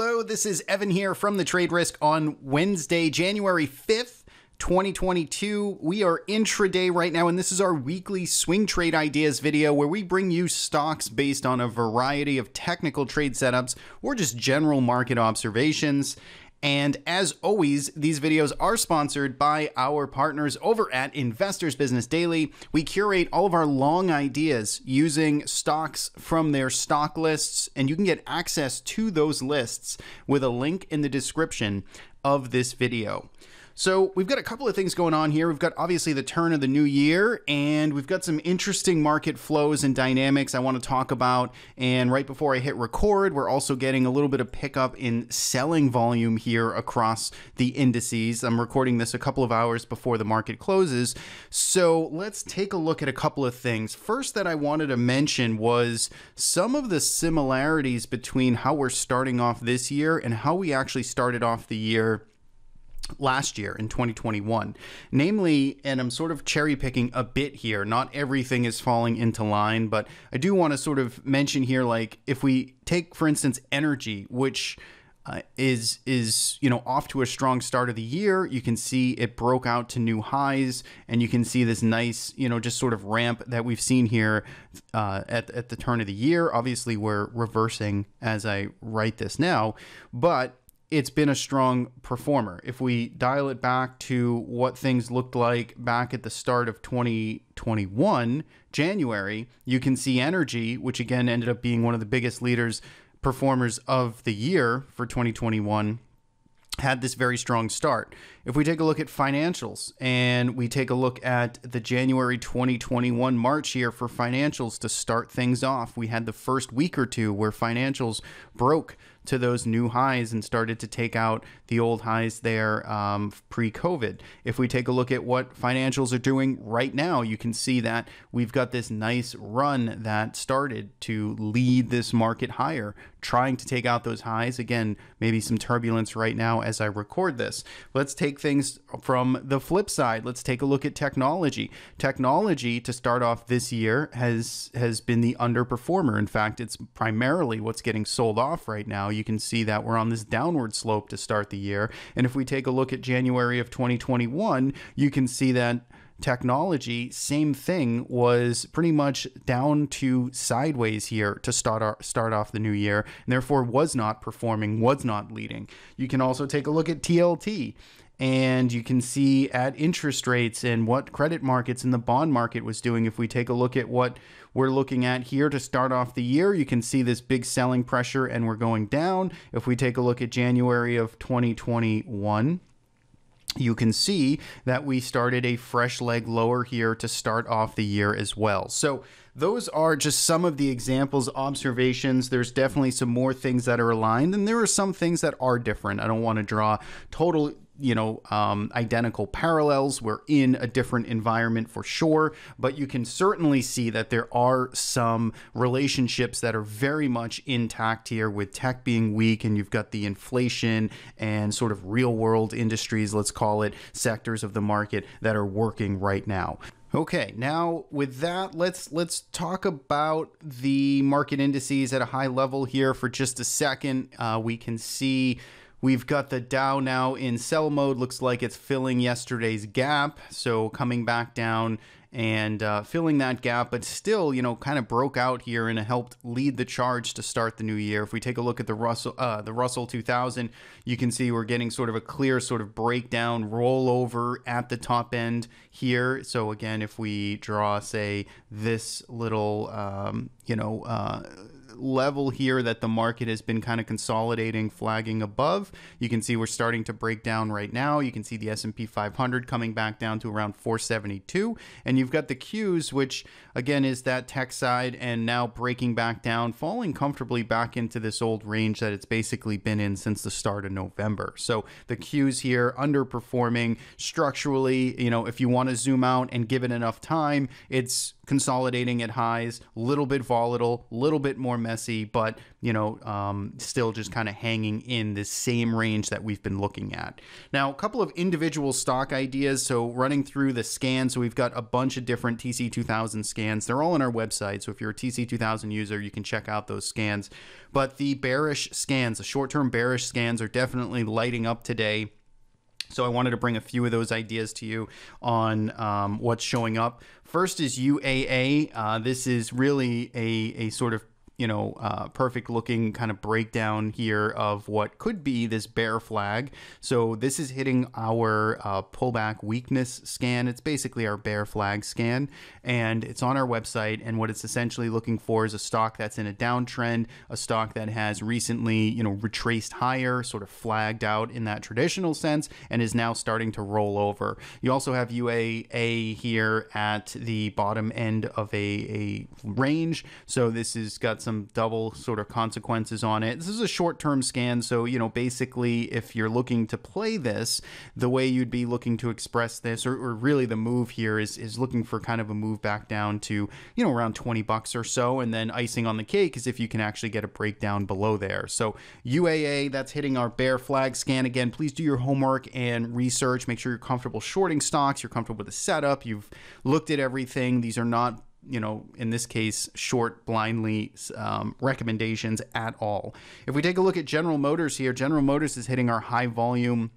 Hello, this is Evan here from the Trade Risk on Wednesday, January 5th. 2022. We are intraday right now, and this is our weekly swing trade ideas video where we bring you stocks based on a variety of technical trade setups or just general market observations. And as always, these videos are sponsored by our partners over at Investors Business Daily. We curate all of our long ideas using stocks from their stock lists, and you can get access to those lists with a link in the description of this video. So we've got a couple of things going on here. We've got obviously the turn of the new year, and we've got some interesting market flows and dynamics I want to talk about. And right before I hit record, we're also getting a little bit of pickup in selling volume here across the indices. I'm recording this a couple of hours before the market closes. So let's take a look at a couple of things. First, that I wanted to mention was some of the similarities between how we're starting off this year and how we actually started off the year last year in 2021. Namely, and I'm sort of cherry picking a bit here, not everything is falling into line, but I do want to sort of mention here like if we take for instance energy, which uh, is is you know off to a strong start of the year. You can see it broke out to new highs, and you can see this nice you know just sort of ramp that we've seen here uh, at at the turn of the year. Obviously, we're reversing as I write this now, but it's been a strong performer. If we dial it back to what things looked like back at the start of 2021, January, you can see energy, which again ended up being one of the biggest leaders, performers of the year for 2021 had this very strong start. If we take a look at financials and we take a look at the January 2021 March here for financials to start things off, we had the first week or two where financials broke to those new highs and started to take out the old highs there um, pre COVID. If we take a look at what financials are doing right now, you can see that we've got this nice run that started to lead this market higher, trying to take out those highs. Again, maybe some turbulence right now as I record this. Let's take things from the flip side. Let's take a look at technology. Technology to start off this year has has been the underperformer. In fact, it's primarily what's getting sold off right now you can see that we're on this downward slope to start the year. And if we take a look at January of 2021, you can see that technology, same thing, was pretty much down to sideways here to start our, start off the new year, and therefore was not performing, was not leading. You can also take a look at TLT and you can see at interest rates and what credit markets and the bond market was doing. If we take a look at what we're looking at here to start off the year, you can see this big selling pressure and we're going down. If we take a look at January of 2021, you can see that we started a fresh leg lower here to start off the year as well. So those are just some of the examples, observations. There's definitely some more things that are aligned, and there are some things that are different. I don't want to draw total you know um, identical parallels we're in a different environment for sure but you can certainly see that there are some relationships that are very much intact here with tech being weak and you've got the inflation and sort of real world industries let's call it sectors of the market that are working right now Okay, now with that, let's let's talk about the market indices at a high level here for just a second. Uh, we can see We've got the Dow now in sell mode. Looks like it's filling yesterday's gap. So coming back down and uh, filling that gap, but still, you know, kind of broke out here and helped lead the charge to start the new year. If we take a look at the Russell, uh, the Russell 2000, you can see we're getting sort of a clear sort of breakdown rollover at the top end here. So again, if we draw, say, this little, um, you know. Uh, level here that the market has been kind of consolidating, flagging above. You can see we're starting to break down right now. You can see the S&P 500 coming back down to around 472, and you've got the Qs, which again is that tech side, and now breaking back down, falling comfortably back into this old range that it's basically been in since the start of November. So the Qs here underperforming structurally. You know, if you want to zoom out and give it enough time, it's consolidating at highs, a little bit volatile, a little bit more messy, but you know, um, still just kind of hanging in this same range that we've been looking at. Now, a couple of individual stock ideas. So running through the scans, so we've got a bunch of different TC2000 scans. They're all on our website. So if you're a TC2000 user, you can check out those scans. But the bearish scans, the short-term bearish scans, are definitely lighting up today. So I wanted to bring a few of those ideas to you on um, what's showing up. First is UAA. Uh, this is really a, a sort of you know, uh, perfect looking kind of breakdown here of what could be this bear flag. So this is hitting our uh, pullback weakness scan. It's basically our bear flag scan, and it's on our website. And what it's essentially looking for is a stock that's in a downtrend, a stock that has recently, you know, retraced higher, sort of flagged out in that traditional sense, and is now starting to roll over. You also have UAA here at the bottom end of a, a range. So this has got some double sort of consequences on it. This is a short term scan, so you know basically if you're looking to play this, the way you'd be looking to express this, or, or really the move here is is looking for kind of a move back down to you know around 20 bucks or so, and then icing on the cake is if you can actually get a breakdown below there. So UAA, that's hitting our bear flag scan again. Please do your homework and research. Make sure you're comfortable shorting stocks. You're comfortable with the setup. You've looked at everything. These are not you know, in this case, short blindly um, recommendations at all. If we take a look at General Motors here, General Motors is hitting our high volume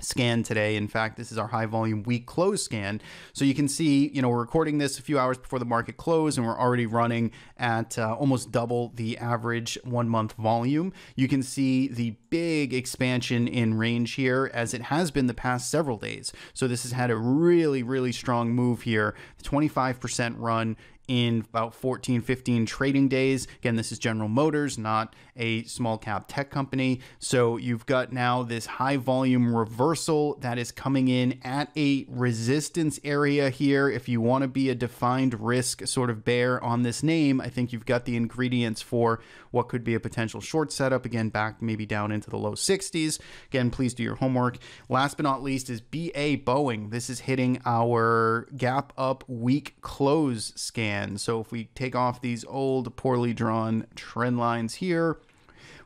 scan today. In fact, this is our high volume weak close scan. So you can see, you know, we're recording this a few hours before the market close and we're already running at uh, almost double the average one month volume. You can see the big expansion in range here as it has been the past several days. So this has had a really, really strong move here. 25% run in about 14, 15 trading days. Again, this is General Motors, not a small cap tech company. So you've got now this high volume reversal that is coming in at a resistance area here. If you want to be a defined risk sort of bear on this name, I think you've got the ingredients for what could be a potential short setup. Again, back maybe down into the low 60s. Again, please do your homework. Last but not least is BA Boeing. This is hitting our gap up weak close scan. So if we take off these old poorly drawn trend lines here,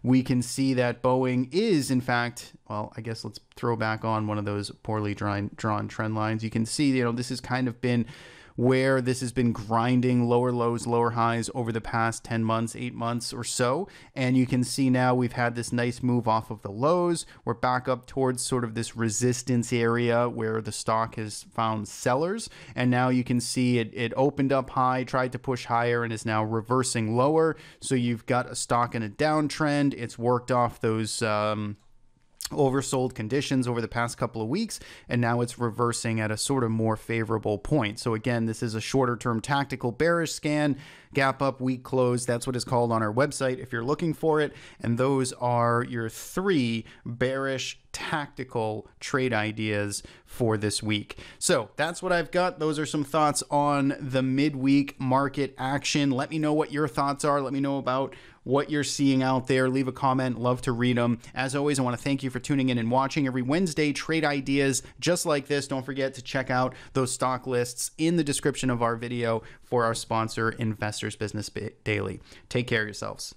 we can see that Boeing is, in fact, well, I guess let's throw back on one of those poorly drawn, drawn trend lines. You can see, you know, this has kind of been where this has been grinding lower lows, lower highs over the past 10 months, eight months or so. And you can see now we've had this nice move off of the lows. We're back up towards sort of this resistance area where the stock has found sellers. And now you can see it, it opened up high, tried to push higher, and is now reversing lower. So you've got a stock in a downtrend. It's worked off those. Um, oversold conditions over the past couple of weeks and now it's reversing at a sort of more favorable point so again this is a shorter term tactical bearish scan gap up weak close that's what it's called on our website if you're looking for it and those are your three bearish tactical trade ideas for this week. So that's what I've got. Those are some thoughts on the midweek market action. Let me know what your thoughts are. Let me know about what you're seeing out there. Leave a comment. Love to read them. As always, I want to thank you for tuning in and watching every Wednesday. Trade ideas just like this. Don't forget to check out those stock lists in the description of our video for our sponsor, Investors Business Daily. Take care of yourselves.